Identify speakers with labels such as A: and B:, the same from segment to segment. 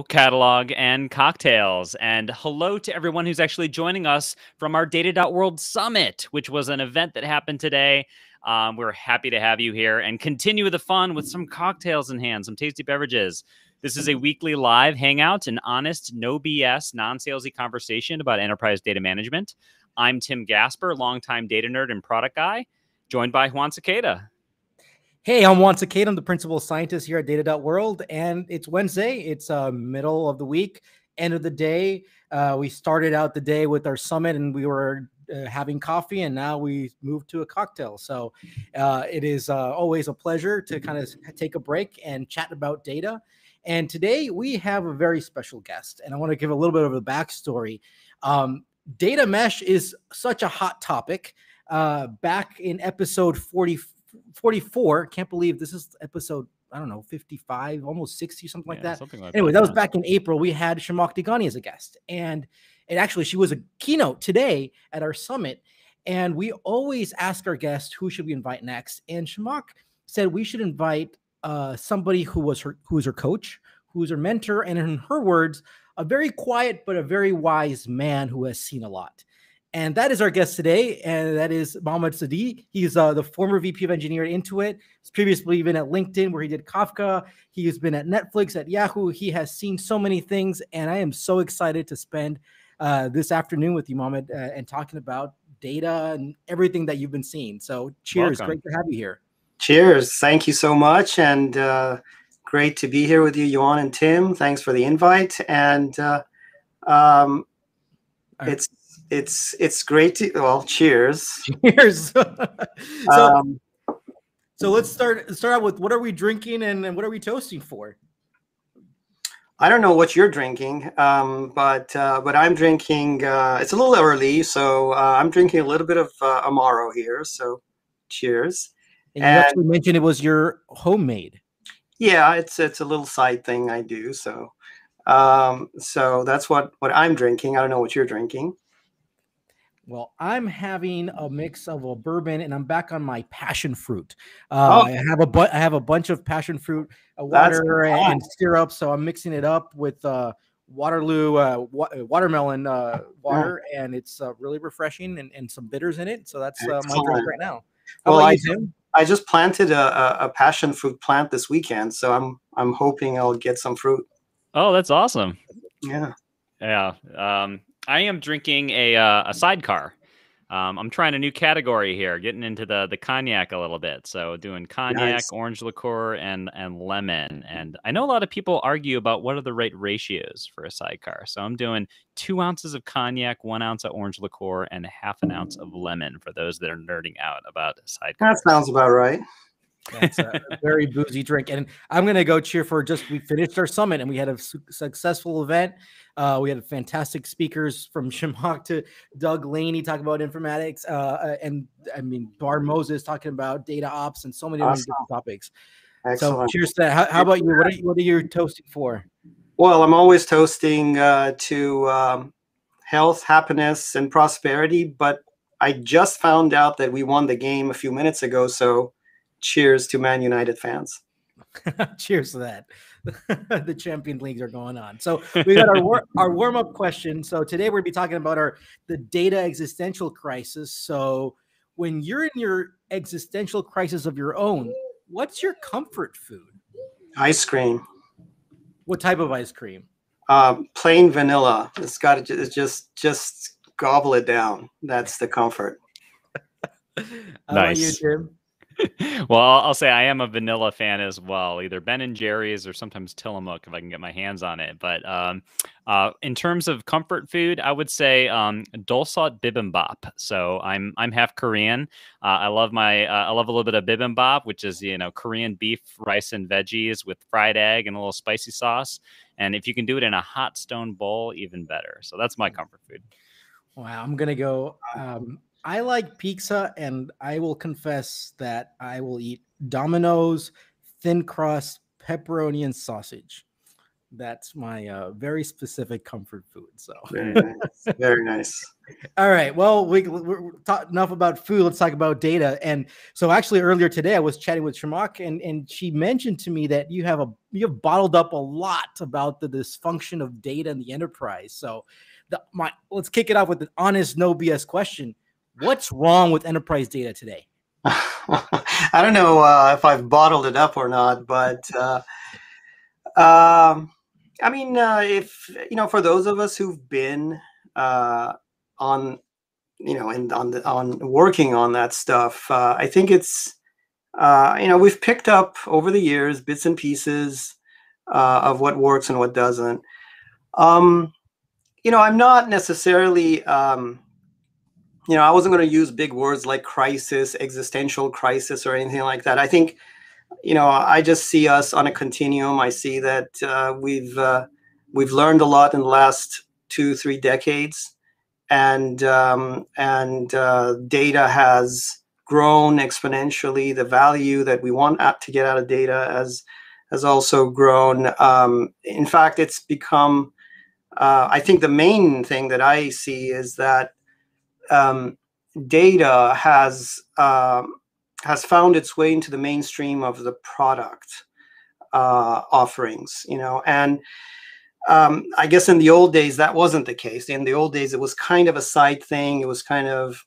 A: catalog and cocktails. And hello to everyone who's actually joining us from our Data.World Summit, which was an event that happened today. Um, we're happy to have you here and continue the fun with some cocktails in hand, some tasty beverages. This is a weekly live hangout, an honest, no BS, non salesy conversation about enterprise data management. I'm Tim Gasper, longtime data nerd and product guy, joined by Juan Sequeda.
B: Hey, I'm Juan Sequeda. I'm the principal scientist here at Data.World, and it's Wednesday. It's uh, middle of the week, end of the day. Uh, we started out the day with our summit, and we were uh, having coffee, and now we moved to a cocktail. So uh, it is uh, always a pleasure to kind of take a break and chat about data. And today we have a very special guest, and I want to give a little bit of a backstory. Um, data mesh is such a hot topic. Uh, back in episode 44 44. Can't believe this is episode, I don't know, 55, almost 60, something like yeah, that. Something like anyway, that, that was back in April. We had Zhamak Dehghani as a guest. And it actually, she was a keynote today at our summit. And we always ask our guests who should we invite next. And Zhamak said we should invite uh, somebody who was her who was her coach, who was her mentor, and in her words, a very quiet but a very wise man who has seen a lot. And that is our guest today, and that is Mammad Zadeh. He's uh, the former VP of Engineering at Intuit. He's previously been at LinkedIn, where he did Kafka. He has been at Netflix, at Yahoo. He has seen so many things, and I am so excited to spend uh, this afternoon with you, Mohammad, uh, and talking about data and everything that you've been seeing. So, cheers! Welcome. Great to have you here.
C: Cheers! Thank you so much, and uh, great to be here with you, Juan and Tim. Thanks for the invite, and uh, um, it's it's it's great to well cheers.
B: Cheers. So, um, so let's start start out with what are we drinking and, and what are we toasting for?
C: I don't know what you're drinking um, but uh, but i'm drinking uh, it's a little early so uh, i'm drinking a little bit of uh, amaro here so cheers.
B: And you actually mentioned it was your homemade.
C: Yeah it's it's a little side thing i do so um, so that's what what i'm drinking. I don't know what you're drinking
B: well, I'm having a mix of a bourbon, and I'm back on my passion fruit. Uh, oh. I have a bu- I have a bunch of passion fruit, uh, water and, and, syrup. So I'm mixing it up with uh, Waterloo uh, wa- uh, watermelon uh, water, yeah. and it's really refreshing and, and, some bitters in it. So that's my drink right now.
C: How well, I, you, I just planted a, a, passion fruit plant this weekend, so I'm I'm hoping I'll get some fruit.
A: Oh, that's awesome.
C: Yeah.
A: Yeah. Um, I am drinking a uh, a sidecar. Um, I'm trying a new category here, getting into the the cognac a little bit. So doing cognac, nice. orange liqueur, and and lemon. And I know a lot of people argue about what are the right ratios for a sidecar. So I'm doing two ounces of cognac, one ounce of orange liqueur, and half an ounce of lemon for those that are nerding out about sidecar.
C: That sounds about right.
B: That's a very boozy drink. And I'm going to go cheer for just we finished our summit and we had a su- successful event. Uh, we had fantastic speakers from Zhamak to Doug Laney talking about infonomics. Uh, uh, and I mean, Barr Moses talking about data ops and so many awesome. different topics. Excellent. So cheers to that. How, how about you? What are you, what are you toasting for?
C: Well, I'm always toasting uh, to um, health, happiness, and prosperity. But I just found out that we won the game a few minutes ago. So cheers to Man United fans.
B: cheers to that. the champion leagues are going on. So we got our war- our warm up question. So today we're gonna be talking about our the data existential crisis. So when you're in your existential crisis of your own, what's your comfort food?
C: Ice cream.
B: What type of ice cream?
C: Um, plain vanilla. It's got to just just gobble it down. That's the comfort.
A: nice. You, Tim? well, I'll say I am a vanilla fan as well, either Ben and Jerry's or sometimes Tillamook if I can get my hands on it. But um, uh, in terms of comfort food, I would say um, Dolsot bibimbap. So I'm I'm half Korean. Uh, I love my uh, I love a little bit of bibimbap, which is you know Korean beef, rice, and veggies with fried egg and a little spicy sauce. And if you can do it in a hot stone bowl, even better. So that's my comfort food.
B: Wow, I'm gonna go. Um, I like pizza, and I will confess that I will eat Domino's thin crust pepperoni and sausage. That's my uh, very specific comfort food. So
C: very nice. Very nice.
B: All right. Well, we, we're talk, enough about food. Let's talk about data. And so, actually, earlier today, I was chatting with Zhamak, and and she mentioned to me that you have a you have bottled up a lot about the dysfunction of data in the enterprise. So, the, my let's kick it off with an honest, no BS question. What's wrong with enterprise data today?
C: I don't know uh, if I've bottled it up or not, but. Uh, um, I mean, uh, if you know, for those of us who've been uh, on, you know, and on the on working on that stuff, uh, I think it's, uh, you know, we've picked up over the years bits and pieces of what works and what doesn't. Um, you know, I'm not necessarily, um, you know, I wasn't going to use big words like crisis, existential crisis, or anything like that. I think you know, I just see us on a continuum. I see that uh, we've uh, we've learned a lot in the last two, three decades, and um, and uh, data has grown exponentially. The value that we want to get out of data has has also grown. Um, in fact, it's become. Uh, I think the main thing that I see is that um, data has um, has found its way into the mainstream of the product uh, offerings, you know, and um, I guess in the old days that wasn't the case. In the old days, it was kind of a side thing. It was kind of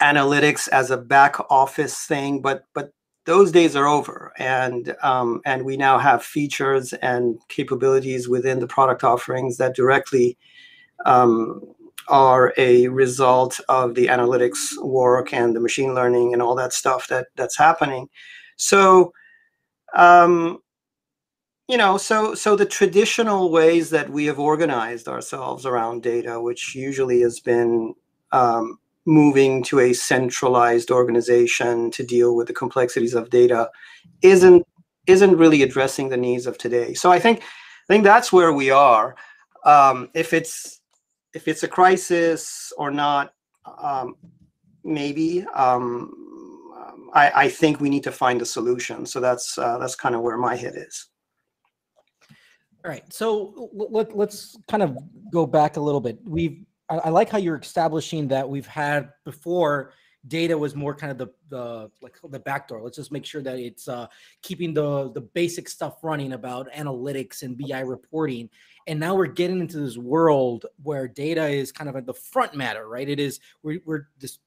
C: analytics as a back office thing, but but those days are over, and um, and we now have features and capabilities within the product offerings that directly um, are a result of the analytics work and the machine learning and all that stuff that that's happening. So, um, you know, so so the traditional ways that we have organized ourselves around data, which usually has been um, moving to a centralized organization to deal with the complexities of data, isn't isn't really addressing the needs of today. So I think I think that's where we are. Um, if it's if it's a crisis or not, um, maybe. Um, I, I, think we need to find a solution. So that's uh, that's kind of where my head is.
B: All right. So let, let's kind of go back a little bit. We've I, I like how you're establishing that we've had before data was more kind of the the like the back door. Let's just make sure that it's uh, keeping the the basic stuff running about analytics and BI reporting. And now we're getting into this world where data is kind of at the front matter, right? It is we're, we're this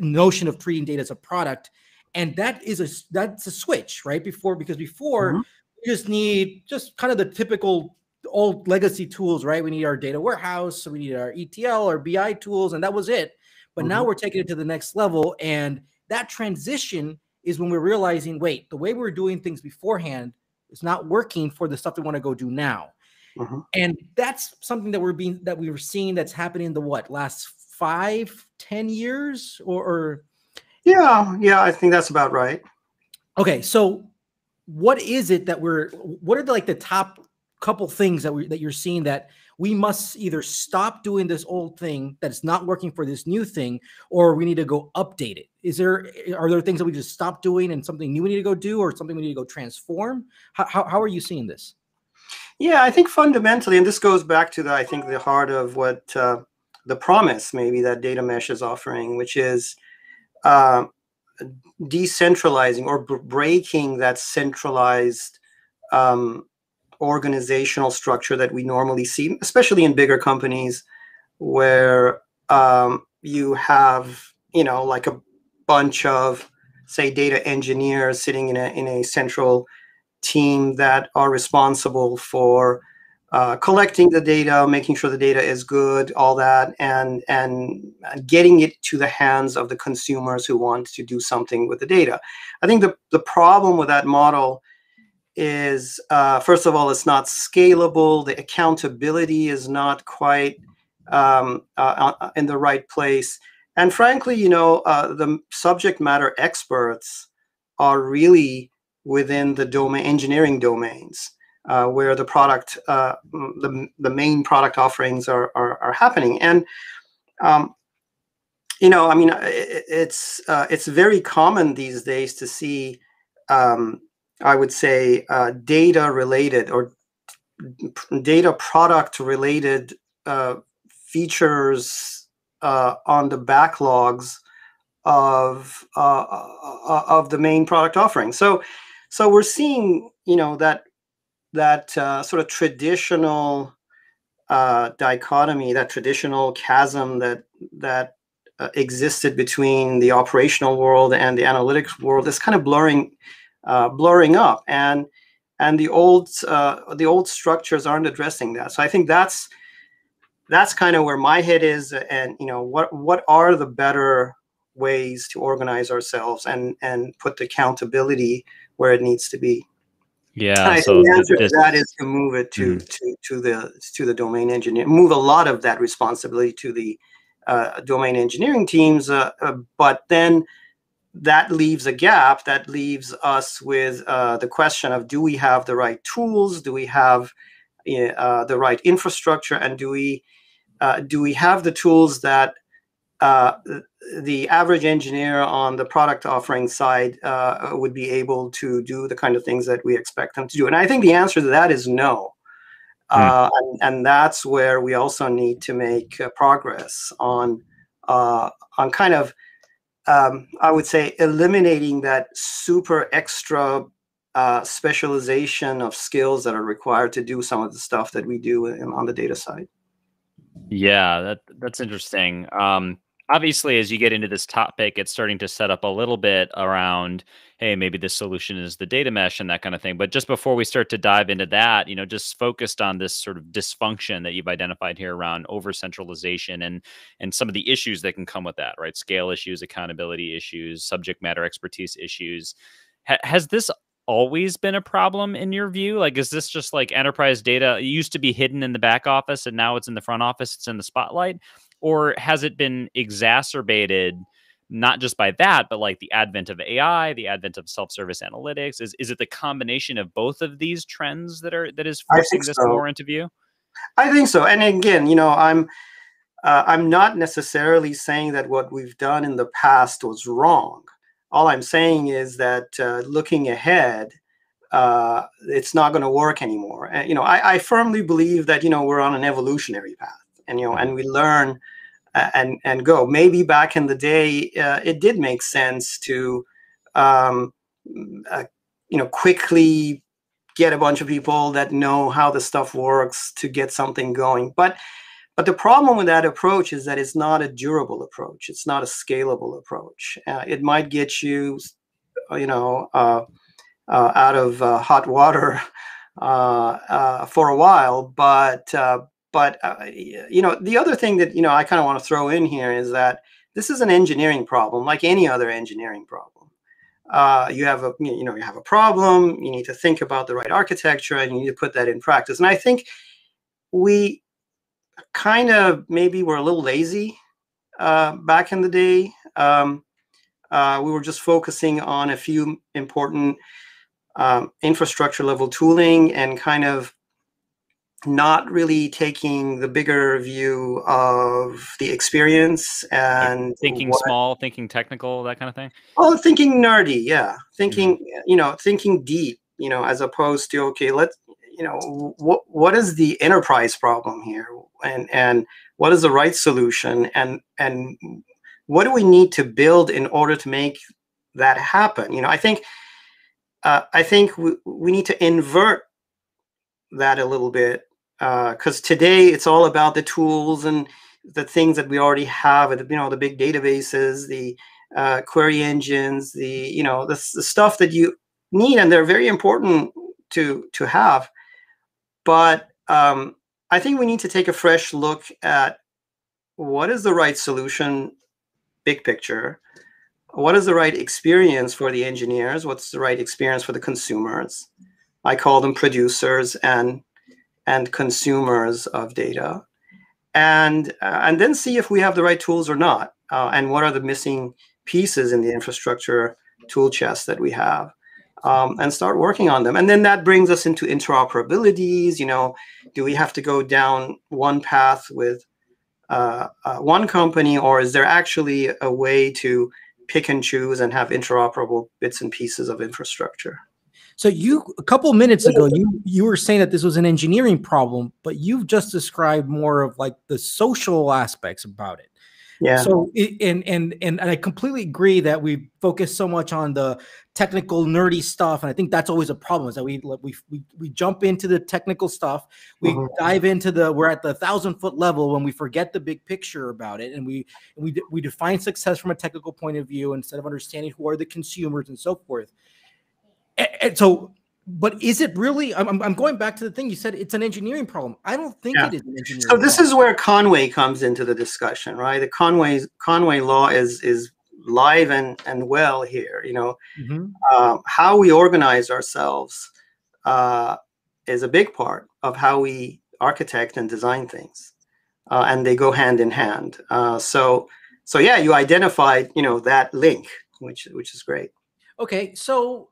B: notion of treating data as a product, and that is a that's a switch, right? Before because before mm-hmm. we just need just kind of the typical old legacy tools, right? We need our data warehouse, so we need our ETL or BI tools, and that was it. But mm-hmm. now we're taking it to the next level, and that transition is when we're realizing, wait, the way we we're doing things beforehand is not working for the stuff we want to go do now. Mm-hmm. And that's something that we're being that we were seeing that's happening in the what last five, ten years or, or
C: yeah, yeah, I think that's about right.
B: Okay, so what is it that we're what are the, like the top couple things that we that you're seeing that we must either stop doing this old thing that's not working for this new thing or we need to go update it is there are there things that we just stop doing and something new we need to go do or something we need to go transform how, how, how are you seeing this
C: yeah, I think fundamentally, and this goes back to the I think the heart of what uh, the promise maybe that data mesh is offering, which is uh, decentralizing or breaking that centralized um, organizational structure that we normally see, especially in bigger companies, where um, you have you know like a bunch of say data engineers sitting in a in a central team that are responsible for uh, collecting the data, making sure the data is good, all that, and and getting it to the hands of the consumers who want to do something with the data. I think the the problem with that model is uh, first of all, it's not scalable. The accountability is not quite um, uh, uh in the right place, and frankly, you know, uh, the subject matter experts are really within the domain engineering domains uh, where the product uh, the, the main product offerings are, are, are happening and um, you know i mean it's uh, it's very common these days to see um, i would say uh, data related or data product related uh, features uh, on the backlogs of uh, uh, of the main product offering. So so we're seeing you know that that uh, sort of traditional uh, dichotomy, that traditional chasm that that uh, existed between the operational world and the analytics world is kind of blurring uh, blurring up, and and the old uh, the old structures aren't addressing that. So I think that's that's kind of where my head is, and you know what what are the better ways to organize ourselves and and put the accountability where it needs to be.
A: Yeah.
C: I so the answer this, to that is to move it to, mm. to to the to the domain engineer, move a lot of that responsibility to the uh, domain engineering teams. Uh, uh, but then that leaves a gap. That leaves us with uh, the question of: Do we have the right tools? Do we have uh, the right infrastructure? And do we uh, do we have the tools that uh, the average engineer on the product offering side uh, would be able to do the kind of things that we expect them to do? And I think the answer to that is no. Mm. Uh, and, and, that's where we also need to make uh, progress on uh, on kind of um, I would say eliminating that super extra uh, specialization of skills that are required to do some of the stuff that we do in, on the data side.
A: Yeah, that that's interesting. Um, obviously as you get into this topic it's starting to set up a little bit around hey maybe the solution is the data mesh and that kind of thing but just before we start to dive into that you know just focused on this sort of dysfunction that you've identified here around over centralization and and some of the issues that can come with that right scale issues accountability issues subject matter expertise issues ha- has this always been a problem in your view? Like, is this just like enterprise data used to be hidden in the back office and now it's in the front office, it's in the spotlight? Or has it been exacerbated not just by that but like the advent of ai the advent of self-service analytics? Is, is it the combination of both of these trends that are that is forcing this so. more into view?
C: I think so and again you know i'm uh, i'm not necessarily saying that what we've done in the past was wrong. All i'm saying is that uh, looking ahead uh, it's not going to work anymore and you know I, I firmly believe that you know we're on an evolutionary path and you know and we learn and and go. Maybe back in the day, uh, it did make sense to, um, uh, you know, quickly get a bunch of people that know how the stuff works to get something going. But but the problem with that approach is that it's not a durable approach. It's not a scalable approach. Uh, it might get you, you know, uh, uh, out of uh, hot water for a while, but but uh, you know, the other thing that you know I kind of want to throw in here is that this is an engineering problem, like any other engineering problem. Uh, you have a you know you have a problem. You need to think about the right architecture, and you need to put that in practice. And I think we kind of maybe were a little lazy uh, back in the day. Um, uh, we were just focusing on a few important um, infrastructure level tooling and kind of not really taking the bigger view of the experience and
A: like thinking what, small, thinking technical, that kind of thing.
C: Oh, thinking nerdy, yeah. Thinking, mm-hmm. you know, thinking deep, you know, as opposed to okay, let's, you know, what what is the enterprise problem here, and and what is the right solution, and and what do we need to build in order to make that happen? You know, I think. Uh, I think we, we need to invert that a little bit because uh, today it's all about the tools and the things that we already have, you know, the big databases, the uh, query engines, the you know the, the, stuff that you need, and they're very important to to have. But um, I think we need to take a fresh look at what is the right solution, big picture. What is the right experience for the engineers? What's the right experience for the consumers? I call them producers and and consumers of data, and uh, and then see if we have the right tools or not, uh, and what are the missing pieces in the infrastructure tool chest that we have, um, and start working on them. And then that brings us into interoperabilities. You know, do we have to go down one path with uh, uh, one company, or is there actually a way to pick and choose and have interoperable bits and pieces of infrastructure?
B: So you a couple minutes ago you you were saying that this was an engineering problem, but you've just described more of like the social aspects about it.
C: Yeah.
B: So and and and I completely agree that we focus so much on the technical nerdy stuff, and I think that's always a problem is that we we we, we jump into the technical stuff, we mm-hmm. dive into the we're at the thousand foot level when we forget the big picture about it, and we we we define success from a technical point of view instead of understanding who are the consumers and so forth. And, so but is it really? I'm, I'm going back to the thing you said. It's an engineering problem. I don't think yeah. it is an engineering.
C: So this
B: problem.
C: is where Conway comes into the discussion, right? The Conway Conway law is is live and and well here. You know, mm-hmm. um, how we organize ourselves uh, is a big part of how we architect and design things, uh, and they go hand in hand. Uh, so so yeah, you identified you know that link, which which is great.
B: Okay, so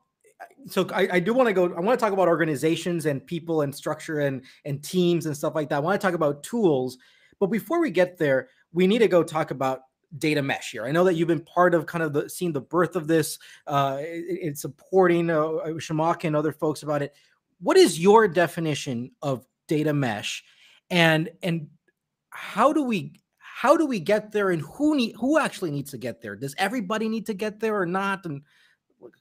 B: so I, I do want to go i want to talk about organizations and people and structure and and teams and stuff like that. I want to talk about tools but before we get there we need to go talk about data mesh here. I know that you've been part of kind of the seeing the birth of this uh it's supporting uh, Zhamak and other folks about it. What is your definition of data mesh? And and how do we how do we get there and who need who actually needs to get there? Does everybody need to get there or not? And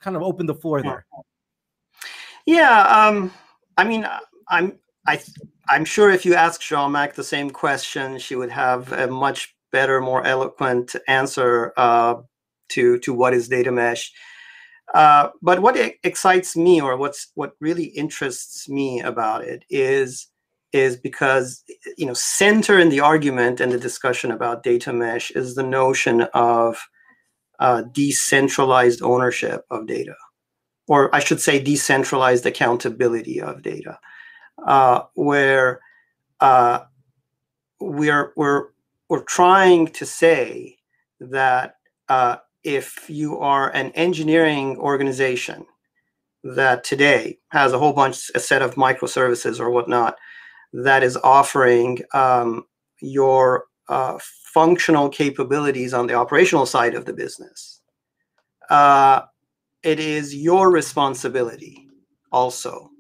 B: kind of open the floor there.
C: Yeah, um, I mean, I'm I I'm sure if you ask Zhamak the same question, she would have a much better, more eloquent answer uh, to to what is data mesh. Uh, but what excites me, or what's what really interests me about it, is is because you know center in the argument and the discussion about data mesh is the notion of uh, decentralized ownership of data, or I should say, decentralized accountability of data, uh, where uh, we're we're we're trying to say that uh, if you are an engineering organization that today has a whole bunch, a set of microservices or whatnot, that is offering um, your uh, functional capabilities on the operational side of the business, uh, it is your responsibility also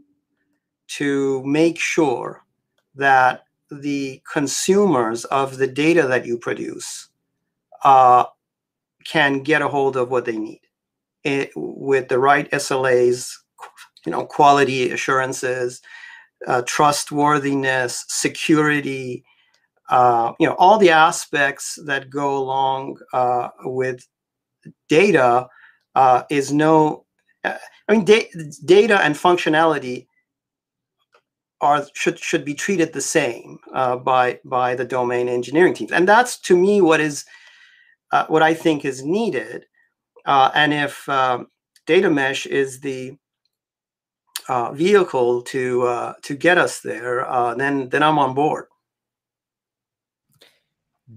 C: to make sure that the consumers of the data that you produce uh, can get a hold of what they need it, with the right SLAs, you know, quality assurances, uh, trustworthiness, security, uh, you know, all the aspects that go along uh, with data uh, is no. Uh, I mean, da- data and functionality are should should be treated the same uh, by by the domain engineering teams, and that's to me what is what I think is needed. and if um, data mesh is the uh, vehicle to uh, to get us there, uh, then then I'm on board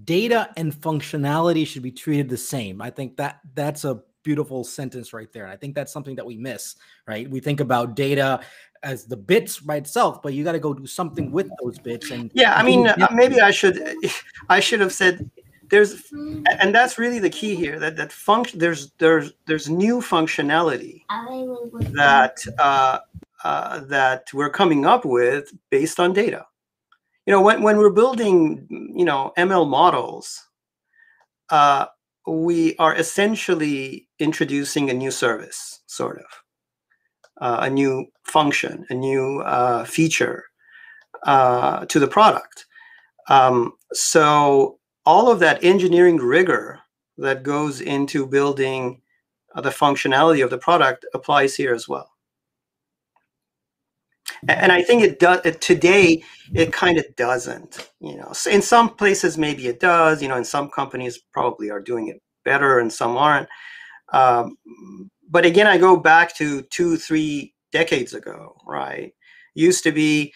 B: data and functionality should be treated the same. I think that that's a beautiful sentence right there. And I think that's something that we miss, right? We think about data as the bits by itself, but you got to go do something with those bits. And
C: yeah, I mean, uh, maybe I should, I should have said there's, and that's really the key here that, that function, there's, there's, there's new functionality that, uh, uh, that we're coming up with based on data you know when, when we're building you know ml models uh, we are essentially introducing a new service sort of uh, a new function a new uh, feature uh, to the product. Um, so all of that engineering rigor that goes into building uh, the functionality of the product applies here as well and I think it does today. It kind of doesn't. You know, in some places maybe it does. You know, in some companies probably are doing it better, and some aren't. Um, but again, I go back to two, three decades ago. Right, used to be,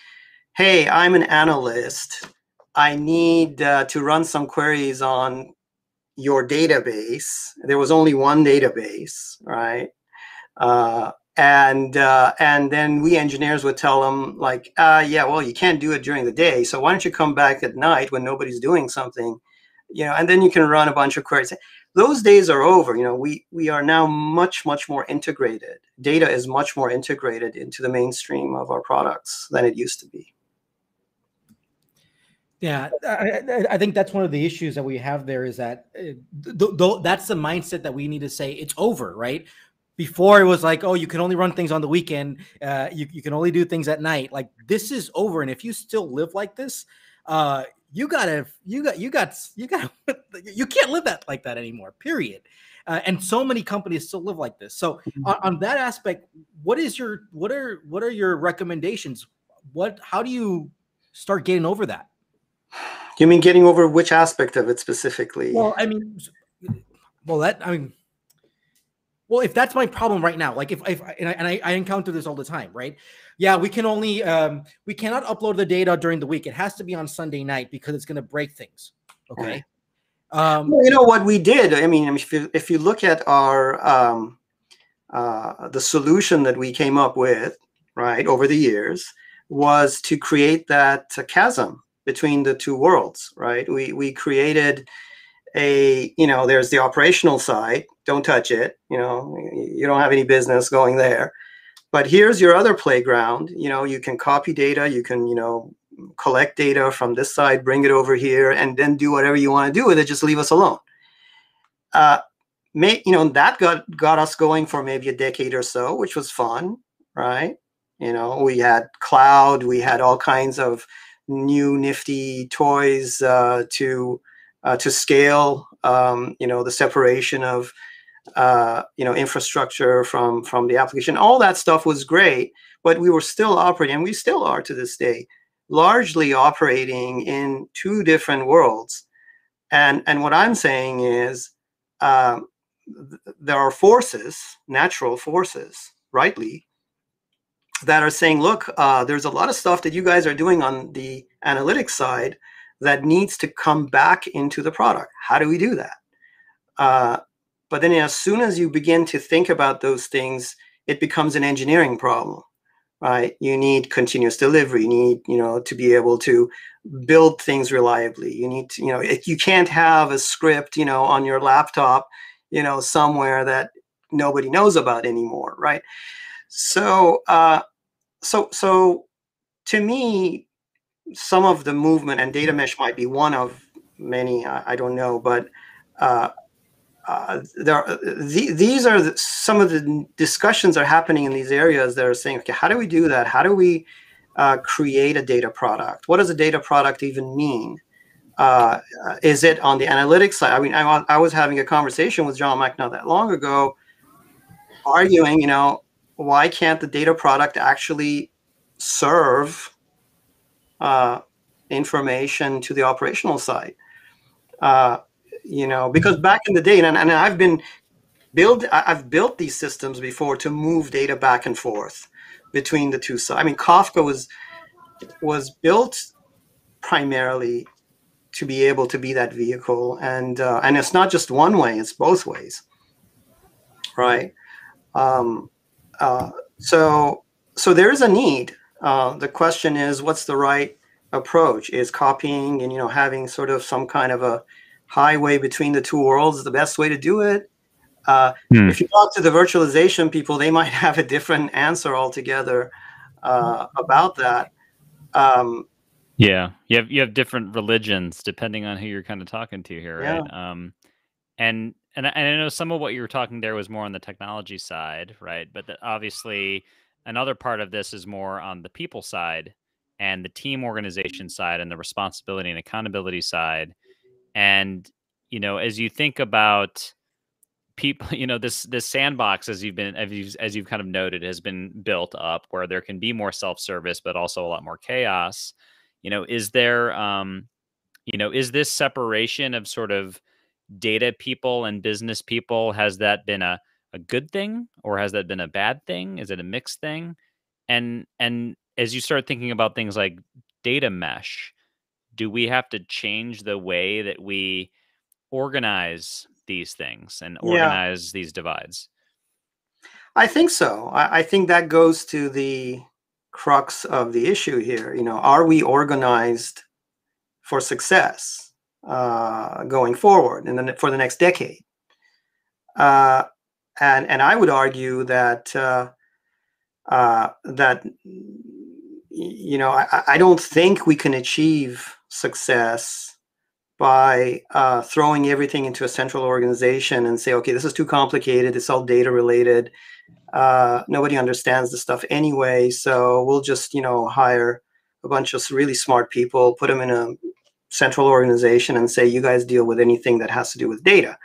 C: hey, I'm an analyst. I need uh, to run some queries on your database. There was only one database, right? Uh, and uh, and then we engineers would tell them like uh, yeah well you can't do it during the day so why don't you come back at night when nobody's doing something you know and then you can run a bunch of queries those days are over. You know, we we are now much much more integrated. Data is much more integrated into the mainstream of our products than it used to be.
B: Yeah, I, I, think that's one of the issues that we have there is that uh, th- th- that's the mindset that we need to say it's over, right? Before it was like, oh, you can only run things on the weekend, uh, you, you can only do things at night. Like this is over, and if you still live like this, uh, you gotta, you got, you got, you got, you can't live that like that anymore. Period. Uh, and so many companies still live like this. So mm-hmm. on, on that aspect, what is your, what are, what are your recommendations? What, how do you start getting over that?
C: You mean getting over which aspect of it specifically?
B: Well, I mean, well, that I mean, well, if that's my problem right now, like if, if and, I, and I, I encounter this all the time, right? Yeah, we can only um, we cannot upload the data during the week. It has to be on Sunday night because it's going to break things. Okay.
C: Um, well, you know what we did? I mean, if you, if you look at our um, uh, the solution that we came up with, right, over the years, was to create that chasm between the two worlds, right? We we created a you know there's the operational side don't touch it you know you don't have any business going there but here's your other playground you know you can copy data you can you know collect data from this side bring it over here and then do whatever you want to do with it just leave us alone uh may you know that got got us going for maybe a decade or so which was fun right you know we had cloud we had all kinds of new nifty toys uh, to uh, to scale. Um, you know, the separation of uh, you know infrastructure from from the application. All that stuff was great, but we were still operating, and we still are to this day, largely operating in two different worlds. And and what I'm saying is. Um, there are forces, natural forces, rightly, that are saying, look, uh, there's a lot of stuff that you guys are doing on the analytics side that needs to come back into the product. How do we do that? Uh, but then as soon as you begin to think about those things, it becomes an engineering problem, right? You need continuous delivery. You need, you know, to be able to build things reliably. You need to, you know, you can't have a script, you know, on your laptop, you know, somewhere that nobody knows about anymore, right? So, uh, so so to me some of the movement and data mesh might be one of many i, I don't know but uh, uh, there are, the, these are the, some of the discussions are happening in these areas that are saying okay how do we do that? How do we uh, create a data product? What does a data product even mean? Uh, is it on the analytics side? I mean I, I was having a conversation with Zhamak not that long ago arguing you know why can't the data product actually serve uh, information to the operational side? You know, because back in the day, and, and I've been build, I've built these systems before to move data back and forth between the two sides. I mean, Kafka was was built primarily to be able to be that vehicle, and uh, and it's not just one way; it's both ways, right? Um, uh, so, so there is a need. Uh, the question is, what's the right approach? Is copying and you know having sort of some kind of a highway between the two worlds is the best way to do it? Uh, hmm. If you talk to the virtualization people, they might have a different answer altogether uh, about that. Um,
A: yeah, you have you have different religions depending on who you're kind of talking to here, right? Yeah. Um, and and I, and I know some of what you were talking there was more on the technology side, right? But the, obviously, another part of this is more on the people side and the team organization side and the responsibility and accountability side. And you know, as you think about people, you know, this this sandbox, as you've been as you've, as you've kind of noted, has been built up where there can be more self service, but also a lot more chaos. You know, is there, um, you know, is this separation of sort of data people and business people has that been a, a good thing or has that been a bad thing is it a mixed thing and and as you start thinking about things like data mesh do we have to change the way that we organize these things and organize yeah. these divides
C: i think so I, I think that goes to the crux of the issue here you know are we organized for success uh, going forward and then for the next decade. uh, and and I would argue that uh, uh, that you know I, I don't think we can achieve success by uh, throwing everything into a central organization and say, okay, this is too complicated. It's all data related. Uh, nobody understands the stuff anyway, so we'll just you know hire a bunch of really smart people, put them in a central organization, and say, you guys deal with anything that has to do with data.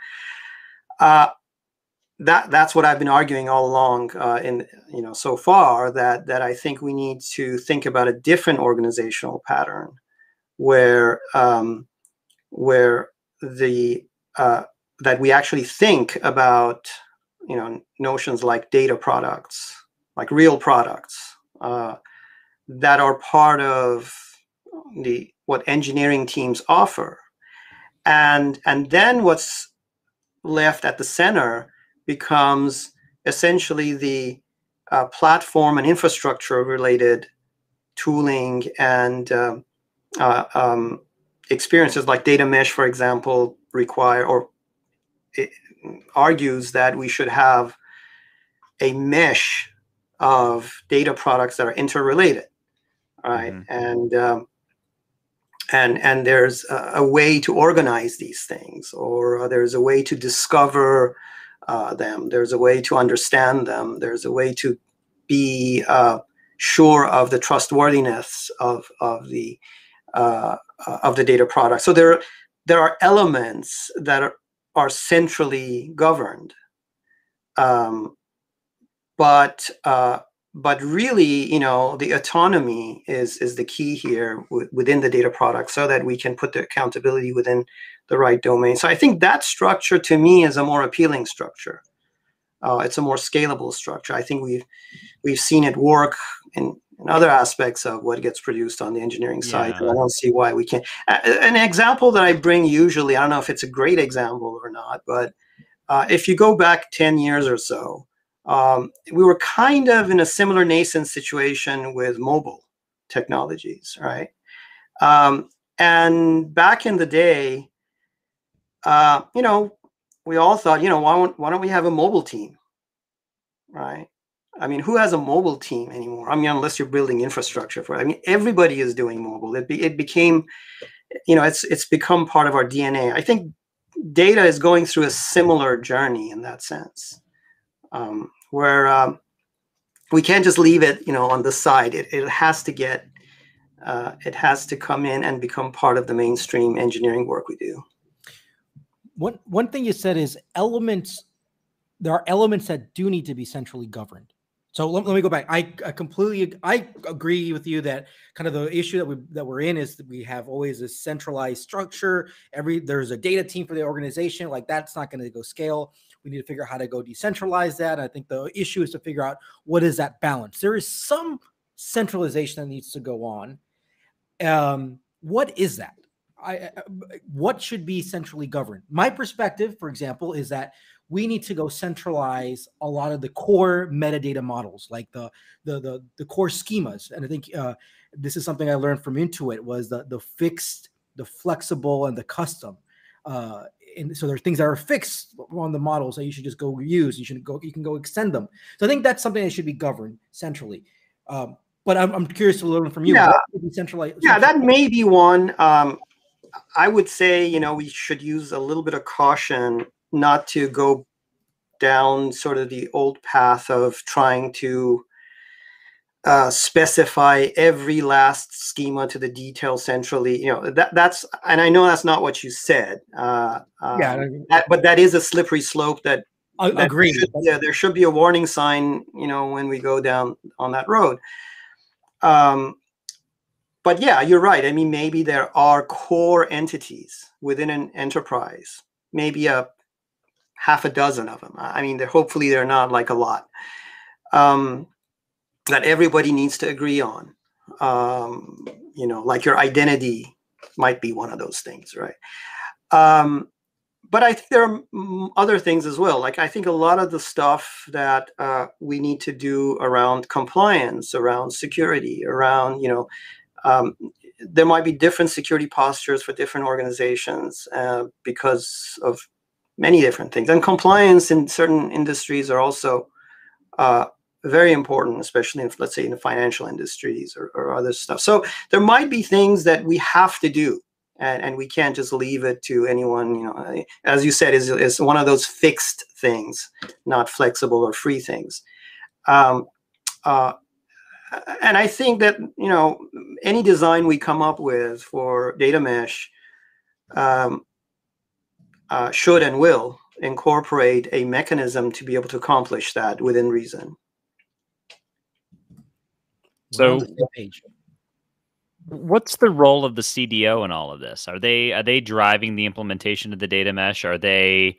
C: Uh, that that's what I've been arguing all along uh, in you know so far that that I think we need to think about a different organizational pattern where um, where the uh, that we actually think about you know notions like data products like real products uh, that are part of the what engineering teams offer. And and then what's left at the center becomes essentially the uh, platform and infrastructure related tooling and uh, uh, um, experiences like data mesh, for example, require or argues that we should have a mesh of data products that are interrelated, right? Mm-hmm. And um, and and there's a, a, way to organize these things, or there's a way to discover uh, them. There's a way to understand them. There's a way to be uh, sure of the trustworthiness of of the uh, of the data product. So there, there are elements that are, are centrally governed, um, but uh, but really, you know, the autonomy is is the key here w- within the data product, so that we can put the accountability within the right domain. So I think that structure to me is a more appealing structure. Uh, it's a more scalable structure. I think we've we've seen it work in and other aspects of what gets produced on the engineering side. Yeah. I don't see why we can't. An example that I bring usually, I don't know if it's a great example or not, but uh, if you go back 10 years or so, um, we were kind of in a similar nascent situation with mobile technologies, right? Um, and back in the day, uh, you know, we all thought, you know, why don't, why don't we have a mobile team, right? I mean, who has a mobile team anymore? I mean, unless you're building infrastructure for it. I mean, everybody is doing mobile. It, be, it became, you know, it's it's become part of our DNA. I think data is going through a similar journey in that sense, um, where um, we can't just leave it, you know, on the side. It it has to get, uh, it has to come in and become part of the mainstream engineering work we do.
B: One one thing you said is elements. There are elements that do need to be centrally governed so let, let, me go back. I, I, completely I agree with you that kind of the issue that we that we're in is that we have always a centralized structure. Every there's a data team for the organization. Like that's not going to go scale. We need to figure out how to go decentralize that. I think the issue is to figure out what is that balance. There is some centralization that needs to go on. Um, what is that? I, what should be centrally governed? My perspective, for example, is that we need to go centralize a lot of the core metadata models, like the the the, the core schemas. And I think uh, this is something I learned from Intuit was the the fixed, the flexible, and the custom. Uh, and so there are things that are fixed on the models that you should just go use. You should go, you can go extend them. So I think that's something that should be governed centrally. Um, but I'm, I'm curious to learn from you.
C: Yeah, centralized, yeah, that may be one. Um, I would say you know we should use a little bit of caution not to go down sort of the old path of trying to uh, specify every last schema to the detail centrally. You know that that's, and I know that's not what you said. Uh, um, yeah, that, but that is a slippery slope. That,
B: I that agree.
C: Yeah, there should be a warning sign. You know, when we go down on that road. Um, but yeah, you're right. I mean, maybe there are core entities within an enterprise, maybe a half a dozen of them. I mean, they're hopefully they're not like a lot um, that everybody needs to agree on. Um, you know, like your identity might be one of those things, right? Um, but I think there are other things as well. Like I think a lot of the stuff that uh, we need to do around compliance, around security, around you know, um, there might be different security postures for different organizations uh, because of many different things. And compliance in certain industries are also uh, very important, especially in, let's say, in the financial industries or, or, other stuff. So there might be things that we have to do, and, and we can't just leave it to anyone. You know, as you said, is is one of those fixed things, not flexible or free things. Um, uh, and I think that you know any design we come up with for data mesh um, uh, should and will incorporate a mechanism to be able to accomplish that within reason.
A: So, what's the role of the CDO in all of this? Are they are they driving the implementation of the data mesh? Are they,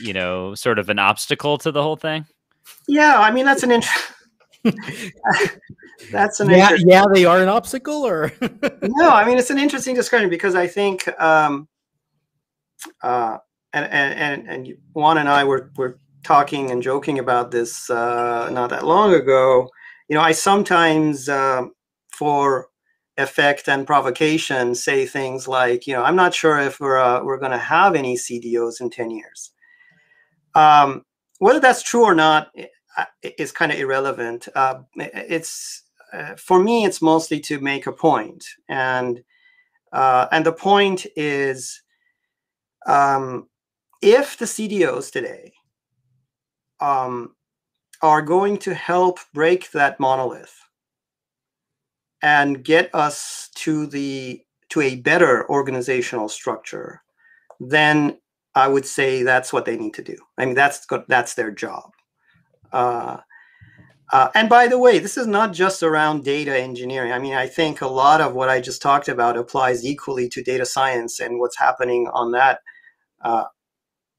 A: you know, sort of an obstacle to the whole thing?
C: Yeah, I mean that's an interesting. that's an
B: yeah, yeah. They are an obstacle, or
C: no? I mean, it's an interesting discussion because I think, um, uh, and and and and Juan and I were were talking and joking about this uh, not that long ago you know, I sometimes, uh, for effect and provocation, say things like, you know, I'm not sure if we're uh, we're going to have any CDOs in 10 years. Um, whether that's true or not is kind of irrelevant. Uh, it's uh, for me, it's mostly to make a point, and and the point is, um, if the CDOs today um, are going to help break that monolith and get us to the to a better organizational structure then i would say that's what they need to do. I mean that's that's their job. Uh, uh, and by the way this is not just around data engineering. I mean i think a lot of what i just talked about applies equally to data science and what's happening on that uh,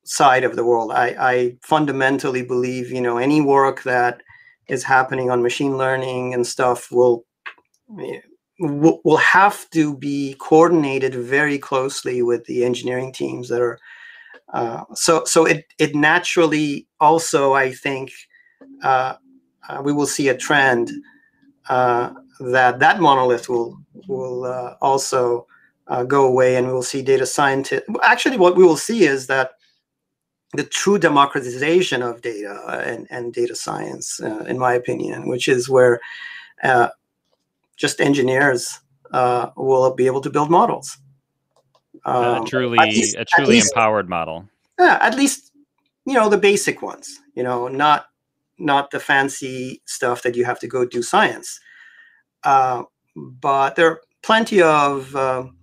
C: side of the world. I, I fundamentally believe, you know, any work that is happening on machine learning and stuff will will have to be coordinated very closely with the engineering teams that are uh, so so it it naturally also I think uh, uh, we will see a trend uh, that that monolith will will uh, also uh, go away and we will see data scientists actually what we will see is that the true democratization of data and, and data science, uh, in my opinion, which is where uh, just engineers uh, will be able to build models.
A: Um, truly, least, a truly least, empowered model.
C: Yeah, at least you know the basic ones. You know, not not the fancy stuff that you have to go do science. Uh, but there are plenty of um,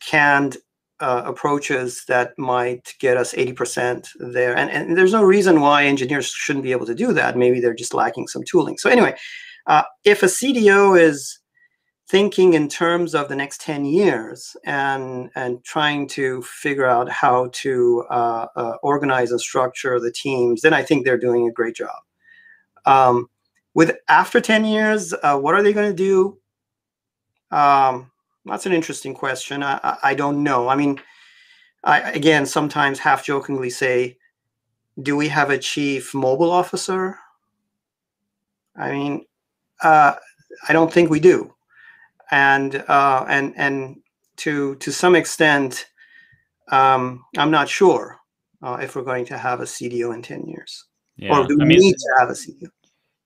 C: canned uh, approaches that might get us 80% there. And, and there's no reason why engineers shouldn't be able to do that. Maybe they're just lacking some tooling. So anyway, uh, if a CDO is thinking in terms of the next 10 years and, and trying to figure out how to uh, uh organize and structure the teams, then I think they're doing a great job. Um, with after 10 years, uh, what are they going to do? Um, that's an interesting question. I, I, I don't know. I mean, I again sometimes half jokingly say, do we have a chief mobile officer? I mean, uh, I don't think we do, and uh, and and to to some extent, um, I'm not sure uh, if we're going to have a CDO in ten years, yeah. or do we I mean, need to have a CDO?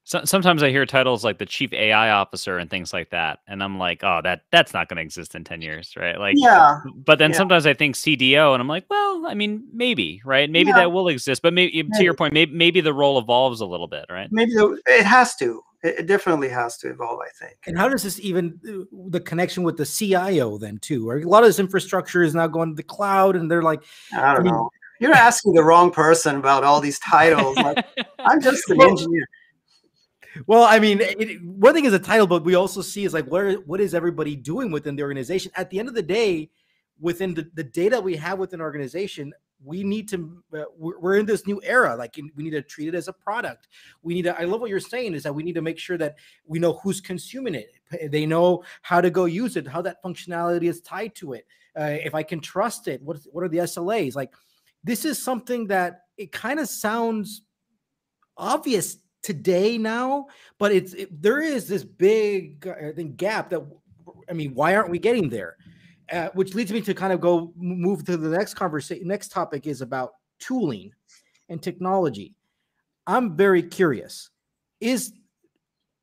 A: So, sometimes I hear titles like the chief AI officer and things like that, and I'm like, oh, that that's not going to exist in ten years, right? Like,
C: yeah.
A: But then
C: yeah.
A: sometimes I think CDO, and I'm like, well, I mean, maybe, right? Maybe yeah. that will exist, but maybe, maybe, to your point, maybe maybe the role evolves a little bit, right?
C: Maybe the, it has to. It definitely has to evolve, I think.
B: And how does this even the connection with the CIO then too? Or a lot of this infrastructure is now going to the cloud, and they're like,
C: I don't I mean, know. You're asking the wrong person about all these titles. Like, I'm just an engineer
B: well, I mean, it, one thing is a title, but we also see is like where what is everybody doing within the organization? At the end of the day, within the, the data we have within organization, we need to uh, we're in this new era. Like we need to treat it as a product. We need to i love what you're saying is that we need to make sure that we know who's consuming it. They know how to go use it how that functionality is tied to it. Uh, if i can trust it what, what are the slas like this is something that it kind of sounds obvious today now, but it's it, there is this big I think gap that I mean, why aren't we getting there? Uh, which leads me to kind of go move to the next conversation. Next topic is about tooling and technology. I'm very curious. Is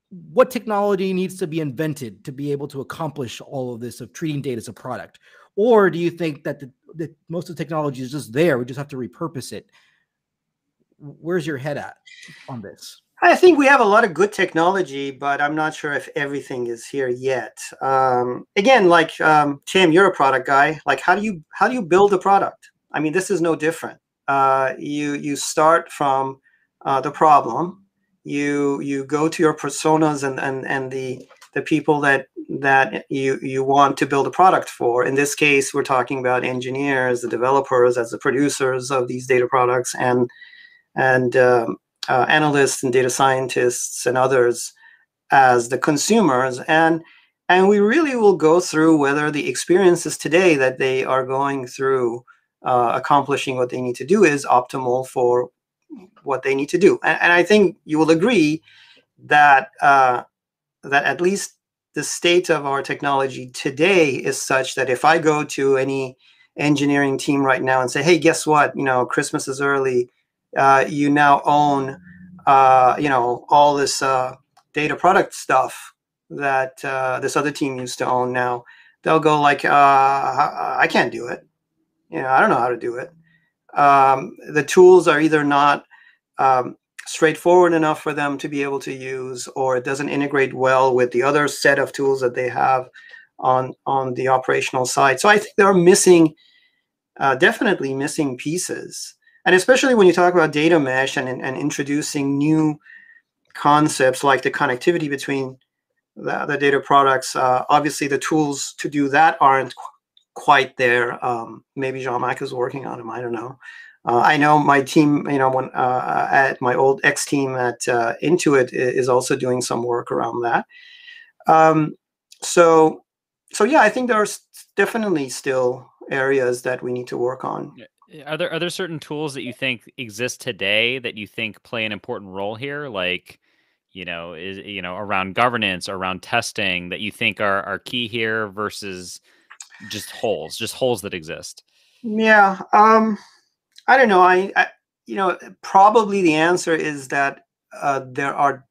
B: what technology needs to be invented to be able to accomplish all of this of treating data as a product? Or do you think that the, the most of the technology is just there? We just have to repurpose it. Where's your head at on this?
C: I think we have a lot of good technology, but I'm not sure if everything is here yet. Um, again, like um, Tim, you're a product guy. Like, how do you how do you build a product? I mean, this is no different. Uh, you you start from uh, the problem. You you go to your personas and and and the the people that that you you want to build a product for. In this case, we're talking about engineers, the developers, as the producers of these data products, and and um, uh, analysts and data scientists and others as the consumers. And and we really will go through whether the experiences today that they are going through uh, accomplishing what they need to do is optimal for what they need to do. And, and i think you will agree that uh, that at least the state of our technology today is such that if i go to any engineering team right now and say hey guess what? You know christmas is early uh, you now own, uh, you know, all this uh, data product stuff that uh, this other team used to own. Now they'll go like, uh, I can't do it. You know, I don't know how to do it. Um, the tools are either not um, straightforward enough for them to be able to use, or it doesn't integrate well with the other set of tools that they have on on the operational side. So I think there are missing, uh, definitely missing pieces and especially when you talk about data mesh and, and introducing new concepts like the connectivity between the, the data products uh, obviously the tools to do that aren't qu- quite there. Um, maybe Zhamak is working on them i don't know. Uh, i know my team you know when uh, at my old x team at uh, intuit is also doing some work around that. Um, so so yeah i think there's definitely still areas that we need to work on
A: are there are there certain tools that you think exist today that you think play an important role here? Like you know is you know around governance around testing that you think are are key here versus just holes just holes that exist?
C: Yeah um i don't know. I, I you know probably the answer is that uh, there are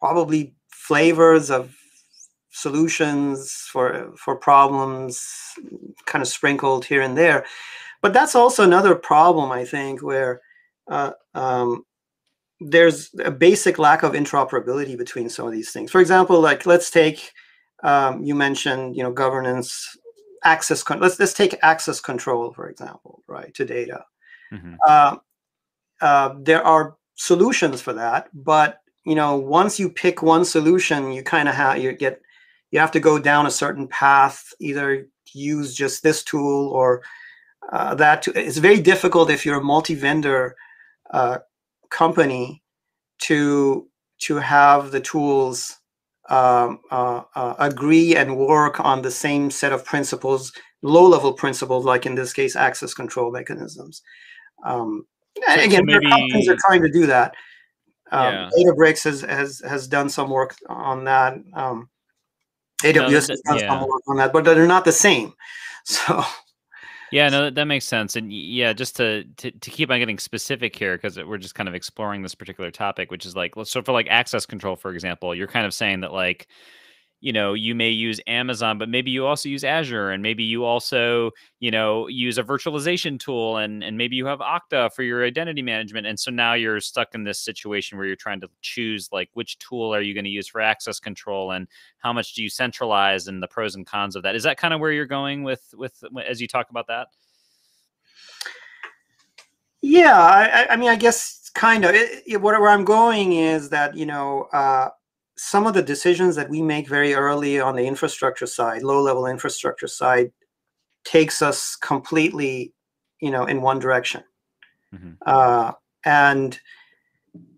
C: probably flavors of solutions for for problems kind of sprinkled here and there. But that's also another problem i think where uh, um, there's a basic lack of interoperability between some of these things. For example like let's take um, you mentioned you know governance access con- let's let's take access control for example right to data. Mm-hmm. uh, uh, there are solutions for that but you know once you pick one solution you kind of have you get you have to go down a certain path, either use just this tool or uh, that. It's very difficult if you're a multi-vendor uh, company to to have the tools um, uh, uh agree and work on the same set of principles, low-level principles, like in this case, access control mechanisms. Um, so, again, so maybe... companies are trying to do that. Um, yeah. Databricks has, has has done some work on that. Um, AWS no, done yeah. on that, but they're not the same. So.
A: Yeah, no, that, that makes sense. And yeah, just to, to, to keep on getting specific here, because we're just kind of exploring this particular topic, which is like, so for like access control, for example, you're kind of saying that like, you know you may use amazon but maybe you also use azure and maybe you also you know use a virtualization tool and and maybe you have okta for your identity management and so now you're stuck in this situation where you're trying to choose like which tool are you going to use for access control and how much do you centralize and the pros and cons of that. Is that kind of where you're going with with as you talk about that?
C: Yeah i, I mean i guess kind of it, it, where i'm going is that you know uh, some of the decisions that we make very early on the infrastructure side, low level infrastructure side, takes us completely, you know, in one direction. Mm-hmm. Uh, and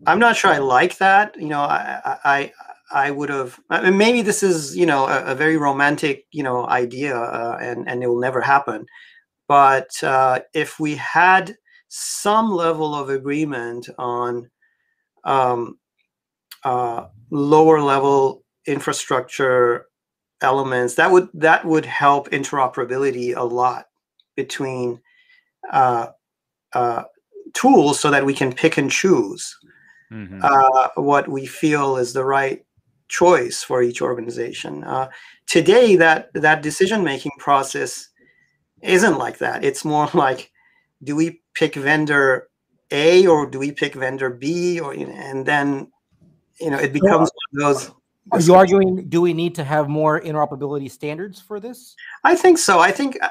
C: I'm not sure I like that. You know, I I I would have. I mean, maybe this is you know a, a very romantic you know idea, uh, and and it will never happen. But uh, if we had some level of agreement on um, uh, lower level infrastructure elements that would that would help interoperability a lot between uh, uh, tools so that we can pick and choose mm-hmm. uh, what we feel is the right choice for each organization. Uh, today, that that decision making process isn't like that. It's more like, do we pick vendor A or do we pick vendor B, or and then you know it becomes those.
B: Are you arguing? Do we need to have more interoperability standards for this?
C: I think so. I think uh,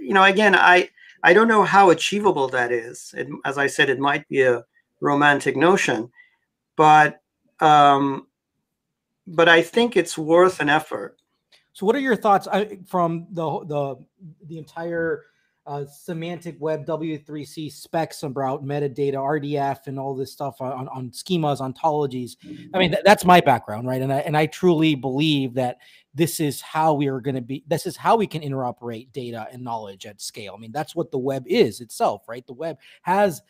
C: you know. Again, I I don't know how achievable that is. It, as I said, it might be a romantic notion, but um, but I think it's worth an effort.
B: So, what are your thoughts from the the the entire uh, semantic web W3C specs about metadata, RDF, and all this stuff on, on schemas, ontologies. I mean, th- that's my background, right? And I and I truly believe that this is how we are going to be. This is how we can interoperate data and knowledge at scale. I mean, that's what the web is itself, right? The web has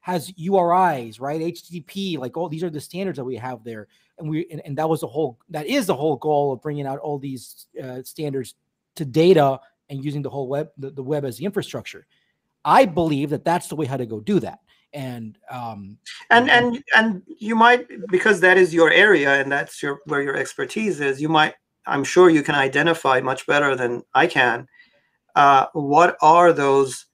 B: has URIs, right? HTTP, like all these are the standards that we have there, and we and, and that was the whole that is the whole goal of bringing out all these uh, standards to data and using the whole web the, the web as the infrastructure. I believe that that's the way how to go do that. And um
C: and and and you might because that is your area and that's your where your expertise is you might i'm sure you can identify much better than i can uh, what are those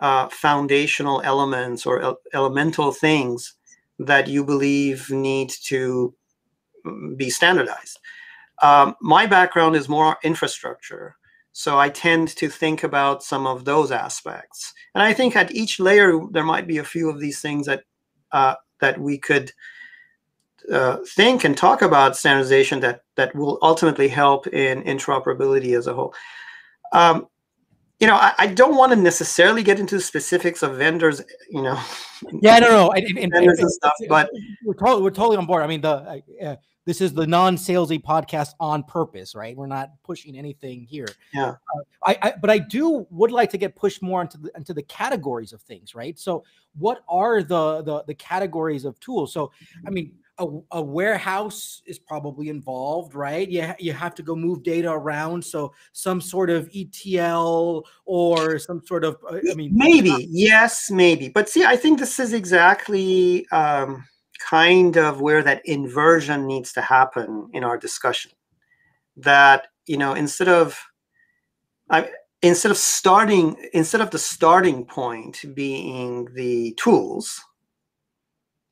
C: uh, foundational elements or el- elemental things that you believe need to mm, be standardized? Um, my background is more infrastructure so I tend to think about some of those aspects. And I think at each layer, there might be a few of these things that uh, that we could uh, think and talk about standardization that that will ultimately help in interoperability as a whole. Um, you know, I, I don't want to necessarily get into specifics of vendors. You know,
B: yeah, I don't know,
C: vendors and, stuff, but
B: we're totally we're totally on board. I mean, the uh, this is the non-salesy podcast on purpose, right? We're not pushing anything here.
C: Yeah.
B: Uh, I, I, but I do would like to get pushed more into the into the categories of things, right? So, what are the the, the categories of tools? So, I mean, a, a, warehouse is probably involved, right? You, you have to go move data around. So some sort of ETL or some sort of, uh, I mean,
C: maybe, yes, maybe. But see, I think this is exactly um, kind of where that inversion needs to happen in our discussion. That you know, instead of I, instead of starting instead of the starting point being the tools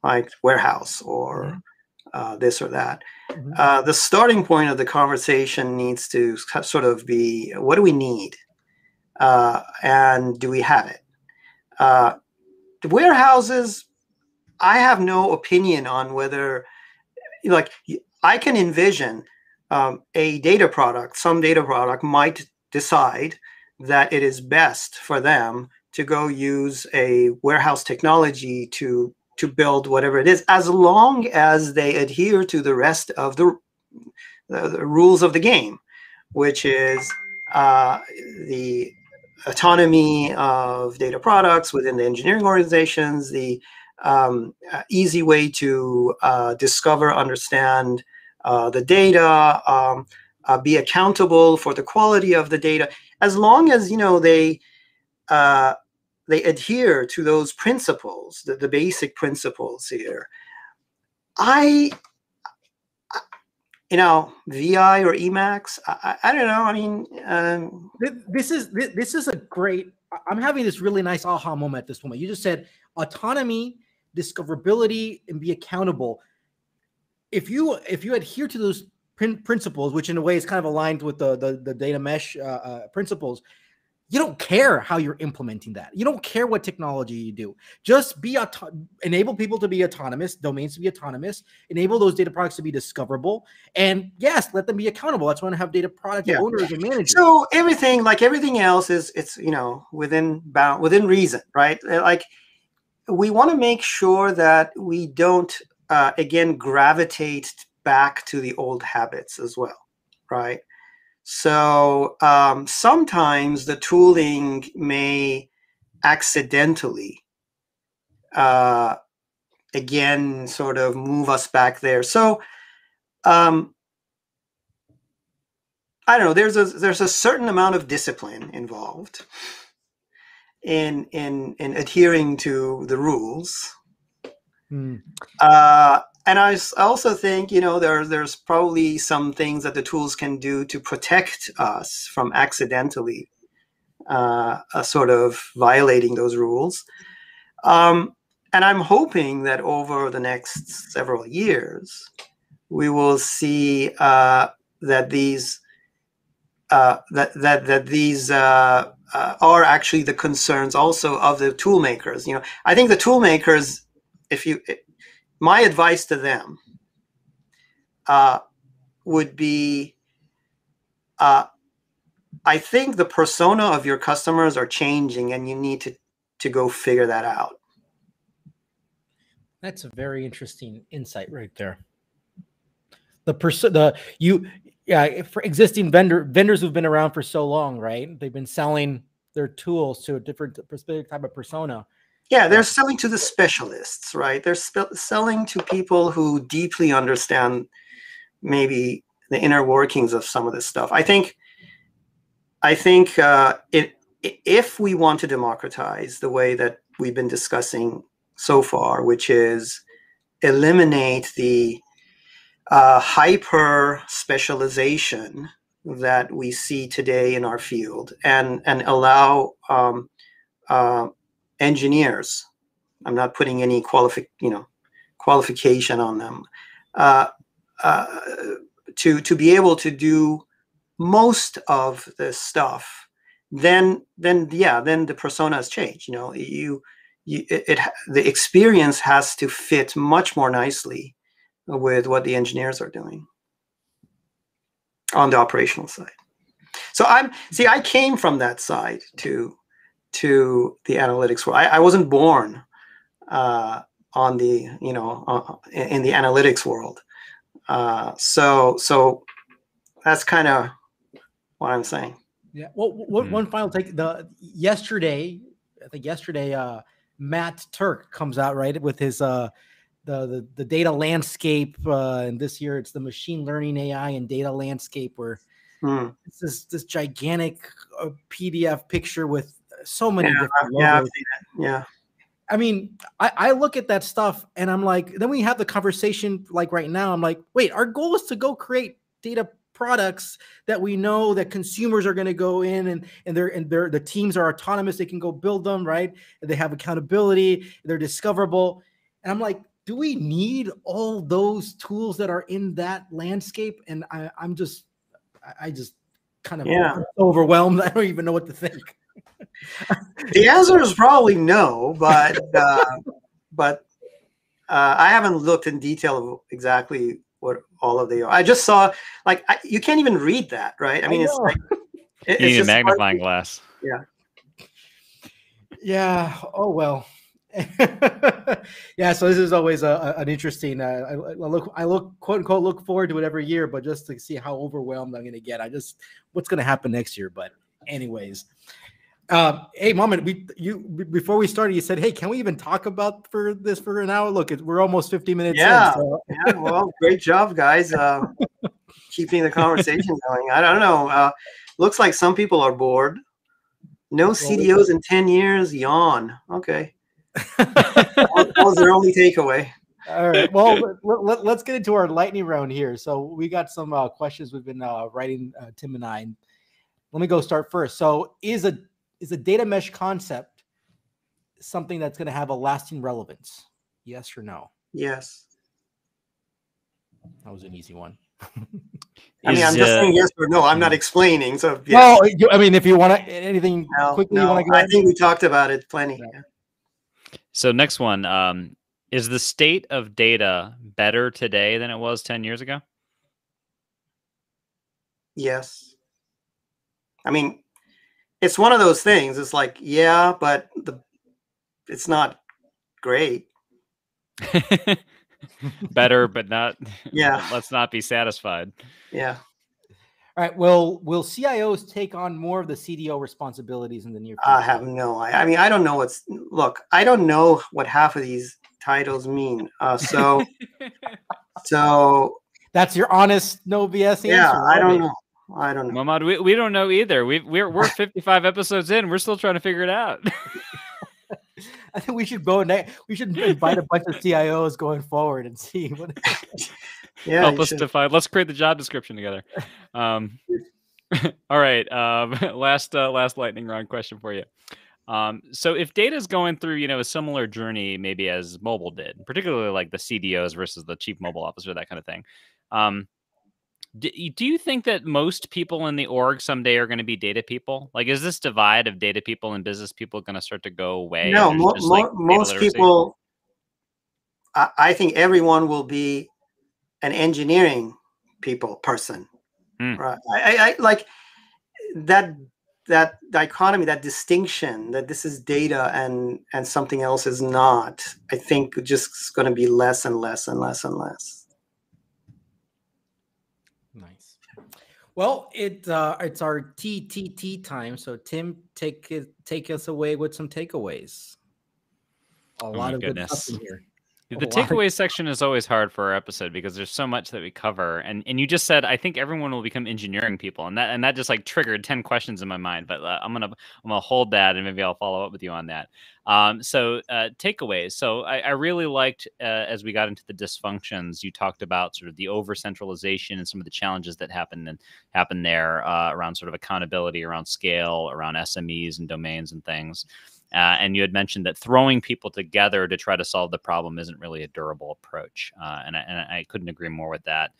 C: like warehouse or mm-hmm. uh, this or that mm-hmm. uh, the starting point of the conversation needs to sort of be what do we need uh, and do we have it uh, the warehouses I have no opinion on whether, like, I can envision um, a data product, some data product might decide that it is best for them to go use a warehouse technology to to build whatever it is, as long as they adhere to the rest of the, the, the rules of the game, which is uh, the autonomy of data products within the engineering organizations, the um, uh, easy way to uh, discover, understand uh, the data, um, uh, be accountable for the quality of the data. As long as you know they uh, they adhere to those principles, the, the basic principles here. I, you know, VI or Emacs. I, I don't know. I mean, um,
B: this is this is a great. I'm having this really nice aha moment at this moment. You just said autonomy discoverability, and be accountable. If you if you adhere to those prin- principles, which in a way is kind of aligned with the the, the data mesh uh, uh, principles, you don't care how you're implementing that. You don't care what technology you do. Just be auto- enable people to be autonomous, domains to be autonomous, enable those data products to be discoverable, and yes, let them be accountable. That's why I have data product yeah. owners and managers.
C: So everything, like everything else, is it's you know within bound within reason, right? Like we want to make sure that we don't uh, again gravitate back to the old habits as well right? So um, sometimes the tooling may accidentally uh, again sort of move us back there. So um, i don't know there's a there's a certain amount of discipline involved in in in adhering to the rules.
B: Hmm.
C: Uh, and I also think you know there there's probably some things that the tools can do to protect us from accidentally uh, uh, sort of violating those rules. Um, and I'm hoping that over the next several years, we will see uh, that these uh, that that that these uh, uh, are actually the concerns also of the tool makers. You know, I think the tool makers, if you, my advice to them uh, would be, uh, I think the persona of your customers are changing, and you need to to go figure that out.
B: That's a very interesting insight right there. The person, the you, yeah, for existing vendor vendors who've been around for so long, right? They've been selling their tools to a different specific type of persona.
C: Yeah, they're selling to the specialists, right? They're selling to people who deeply understand maybe the inner workings of some of this stuff. I think, I think uh, it, if we want to democratize the way that we've been discussing so far, which is eliminate the uh, hyper specialization that we see today in our field and and allow um, uh, engineers i'm not putting any qualifi- you know qualification on them uh, uh, to to be able to do most of this stuff then then yeah then the persona has changed you know you you it, it the experience has to fit much more nicely with what the engineers are doing on the operational side. So I'm see, I came from that side to to the analytics world. I, I wasn't born uh, on the you know uh, in, in the analytics world. Uh, so so that's kind of what I'm saying.
B: Yeah. Well, what,
A: Hmm.
B: one final take. The yesterday, I think yesterday, uh, Matt Turk comes out right with his uh, the the, the data landscape, uh, and this year it's the machine learning AI and data landscape, where
C: Hmm.
B: it's this this gigantic uh, PDF picture with so many
C: Yeah,
B: different
C: yeah, I've
B: logos.
C: seen it. yeah,
B: I mean, I, I look at that stuff and I'm like, then we have the conversation like right now. I'm like, wait, our goal is to go create data products that we know that consumers are going to go in and and they're and they're the teams are autonomous. They can go build them, right? And they have accountability. They're discoverable. And I'm like, do we need all those tools that are in that landscape? And I, I'm just, I- I just kind of
C: Yeah.
B: overwhelmed. I don't even know what to think.
C: the answer is probably no, but uh, but uh, I haven't looked in detail of exactly what all of the are. I just saw like I, you can't even read that, right? I mean, it's like it-
A: You
C: it's
A: need a
C: just hard
A: magnifying
C: to-
A: glass.
B: Yeah. Oh well. yeah. So this is always a, a- an interesting. Uh, I, I look. I look quote unquote look forward to it every year, but just to see how overwhelmed I'm going to get. I just what's going to happen next year. But anyways, uh, hey, Mammad, we you before we started, you said, hey, can we even talk about for this for an hour? Look, it, we're almost 50 minutes.
C: Yeah.
B: In, so
C: Yeah, well, great job, guys. Uh, keeping the conversation going. I don't know. Uh, looks like some people are bored. No CDOs in 10 years. Yawn. Okay. That was their only takeaway.
B: All right. Well, let, us get into our lightning round here. So we got some uh, questions we've been uh, writing, uh, Tim and I. Let me go start first. So is a is a data mesh concept something that's going to have a lasting relevance? Yes or no?
C: Yes.
B: That was an easy one.
C: I mean, I'm just
A: uh,
C: saying yes or no. I'm not explaining. So, yes.
B: Well, I mean, if you want to anything
C: no,
B: quickly, you
C: no,
B: want to go.
C: I
B: ahead?
C: think we talked about it plenty.
B: Yeah.
A: So next one, um, is the state of data better today than it was 10 years ago?
C: Yes. I mean, it's one of those things. It's like, yeah, but the it's not great.
A: better, but not.
C: Yeah.
A: Let's not be satisfied.
C: Yeah.
B: All right. Will will CIOs take on more of the CDO responsibilities in the near future?
C: I have no I I mean, I don't know what's look, I don't know what half of these titles mean. Uh so so
B: That's your honest, no BS answer.
C: yeah, I don't know. I don't know.
A: Mammad, we, we don't know either. We we're we're 55 episodes in. We're still trying to figure it out.
B: I think we should go next. We should invite a bunch of CIOs going forward and see what.
C: yeah,
A: help us
C: should.
A: define. Let's create the job description together. Um, all right. Um, last uh, last lightning round question for you. Um, so if data is going through, you know, a similar journey, maybe as mobile did, particularly like the CDOs versus the chief mobile officer, that kind of thing. Um, do, do you think that most people in the org someday are going to be data people? Like, is this divide of data people and business people going to start to go away?
C: no, mo-
A: like,
C: mo-
A: data
C: most
A: literacy?
C: people. I, I think everyone will be an engineering people person,
A: Hmm.
C: right? I, I, I like that that dichotomy, that distinction that this is data and and something else is not. I think just going to be less and less and less and less.
B: Nice. Well, it uh, it's our TTT time. So Tim, take it, take us away with some takeaways. A
A: Oh
B: lot of good
A: goodness.
B: stuff in here.
A: The takeaway section is always hard for our episode because there's so much that we cover, and and you just said I think everyone will become engineering people, and that and that just like triggered ten questions in my mind. But uh, I'm gonna I'm gonna hold that, and maybe I'll follow up with you on that. Um, so uh, takeaways. So I, I really liked uh, as we got into the dysfunctions, you talked about sort of the over centralization and some of the challenges that happened and happened there uh, around sort of accountability, around scale, around SMEs and domains and things. Uh, and you had mentioned that throwing people together to try to solve the problem isn't really a durable approach. Uh, and, I, and I couldn't agree more with that.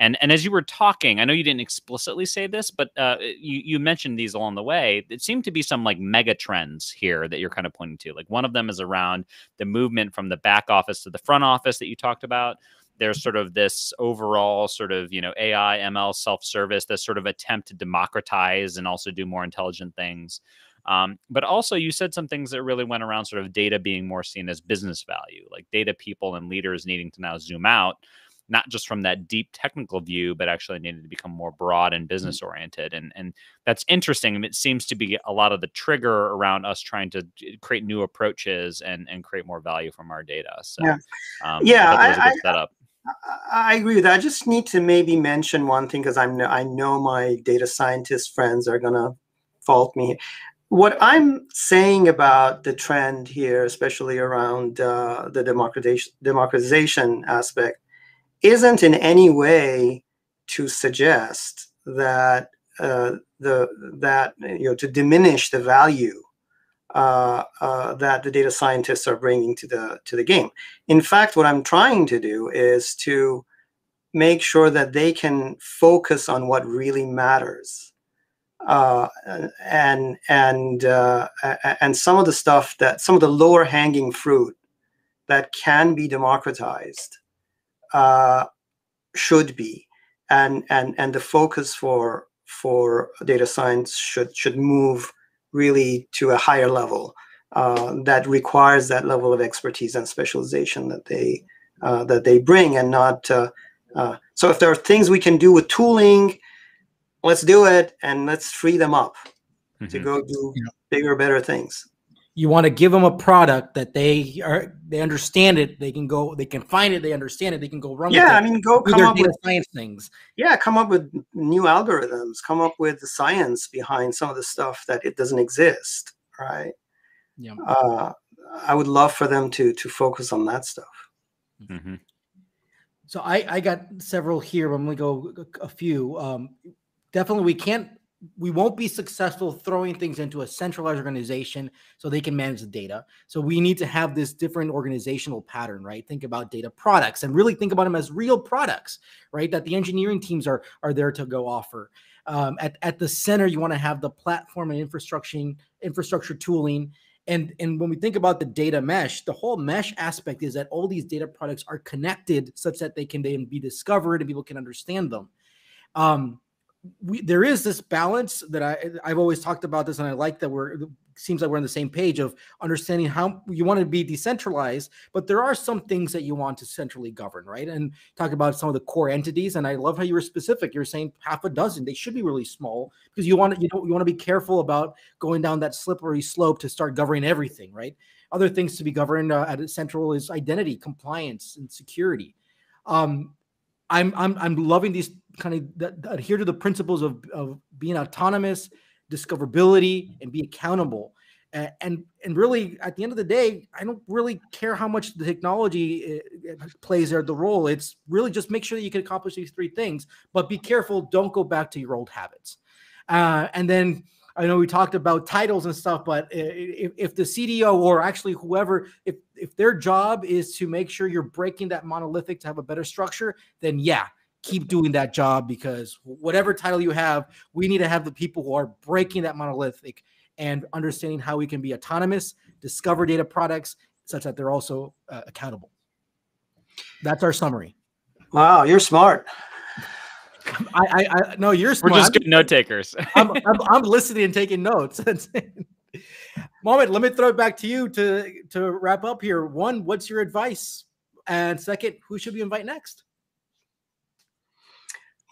A: And, and as you were talking, I know you didn't explicitly say this, but uh, you, you mentioned these along the way. It seemed to be some like mega trends here that you're kind of pointing to. Like one of them is around the movement from the back office to the front office that you talked about there's sort of this overall sort of you know AI ML self service, this sort of attempt to democratize and also do more intelligent things. Um, but also, you said some things that really went around sort of data being more seen as business value, like data people and leaders needing to now zoom out, not just from that deep technical view, but actually needed to become more broad and business oriented. And and that's interesting. I mean, it seems to be a lot of the trigger around us trying to create new approaches and and create more value from our data. So,
C: Yeah.
A: um,
C: Yeah,
A: I thought that was a
C: I-
A: setup.
C: I I agree with that. I just need to maybe mention one thing because I'm I know my data scientist friends are gonna fault me. What I'm saying about the trend here, especially around uh, the democratization aspect, isn't in any way to suggest that uh, the that you know to diminish the value uh, uh, that the data scientists are bringing to the to the game. In fact, what I'm trying to do is to make sure that they can focus on what really matters, uh, and and uh, and some of the stuff that some of the lower hanging fruit that can be democratized uh, should be, and and and the focus for for data science should should move really to a higher level uh, that requires that level of expertise and specialization that they uh, that they bring, and not. So, if there are things we can do with tooling, let's do it, and let's free them up to
A: Mhm.
C: go do
B: Yeah.
C: bigger, better things.
B: You want to give them a product that they are they understand it. They can go. They can find it. They understand it. They can go run.
C: Yeah, I
B: with it,
C: mean, go come up with
B: science things.
C: yeah, come up with new algorithms, come up with the science behind some of the stuff that it doesn't exist, right?
B: Yeah.
C: Uh, I would love for them to to focus on that stuff.
A: Mhm.
B: So I, I got several here, but I'm gonna go a- a few. Um, definitely, we can't, we won't be successful throwing things into a centralized organization so they can manage the data. So we need to have this different organizational pattern, right? Think about data products and really think about them as real products, right? That the engineering teams are are there to go offer. Um, at at the center, you want to have the platform and infrastructure infrastructure tooling and and when we think about the data mesh the whole mesh aspect is that all these data products are connected such that they can then be discovered and people can understand them um we, there is this balance that I I've always talked about this, and I like that we're seems like we're on the same page of understanding how you want to be decentralized, but there are some things that you want to centrally govern, right? And talk about some of the core entities. And I love how you were specific. You're saying half a dozen. They should be really small because you want to you know you want to be careful about going down that slippery slope to start governing everything, right? Other things to be governed uh, at a central is identity, compliance, and security. Um, I'm I'm I'm loving these kind of that, that adhere to the principles of of being autonomous, discoverability, and be accountable. And and really, at the end of the day, I don't really care how much the technology uh, plays there the role. It's really just make sure that you can accomplish these three things, but be careful. Don't go back to your old habits. Uh, and then I know we talked about titles and stuff, but if, if the CDO or actually whoever, if if their job is to make sure you're breaking that monolithic to have a better structure, then yeah, keep doing that job because whatever title you have, we need to have the people who are breaking that monolithic and understanding how we can be autonomous, discover data products such that they're also uh, accountable. That's our summary.
C: Wow, you're smart.
B: I, I, I no, you're smart.
A: We're just good note takers.
B: I'm, I'm, I'm, listening and taking notes. Mammad, let me throw it back to you to to wrap up here. One, what's your advice? And second, who should we invite next?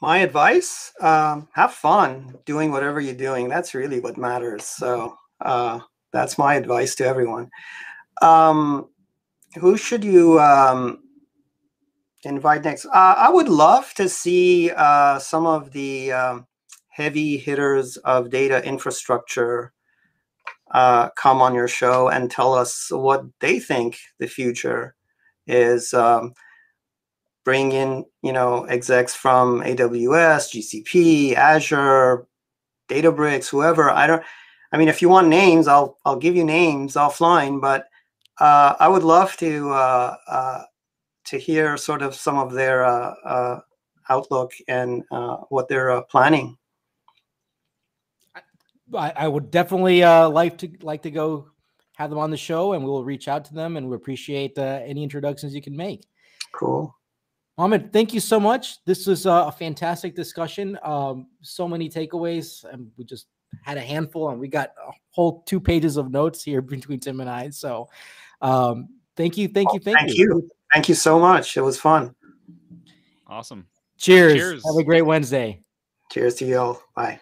C: My advice: um, have fun doing whatever you're doing. That's really what matters. So uh, that's my advice to everyone. Um, who should you um, invite next? Uh, I would love to see uh, some of the um, heavy hitters of data infrastructure uh, come on your show and tell us what they think the future is. Um, bring in, you know, execs from AWS, GCP, Azure, Databricks, whoever. I don't. I mean, if you want names, I'll I'll give you names offline. But uh, I would love to uh, uh, to hear sort of some of their uh, uh, outlook and uh, what they're uh, planning.
B: I, I, would definitely uh, like to like to go have them on the show, and we will reach out to them, and we appreciate uh, any introductions you can make.
C: Cool.
B: Mammad, thank you so much. This was a fantastic discussion. Um, so many takeaways, and we just had a handful, and we got a whole two pages of notes here between Tim and I. So, um, thank you, thank you, thank,
C: thank you. you. Thank you so much. It was fun.
A: Awesome.
B: Cheers. Cheers. Have a great Wednesday.
C: Cheers to you all. Bye.